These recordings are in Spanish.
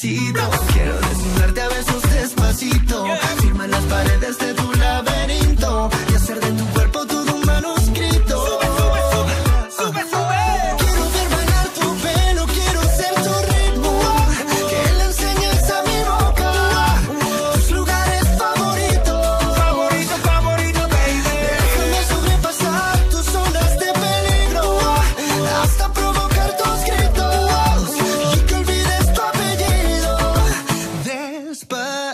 Quiero desnudarte a besos despacito. Firma las paredes de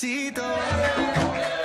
necesito.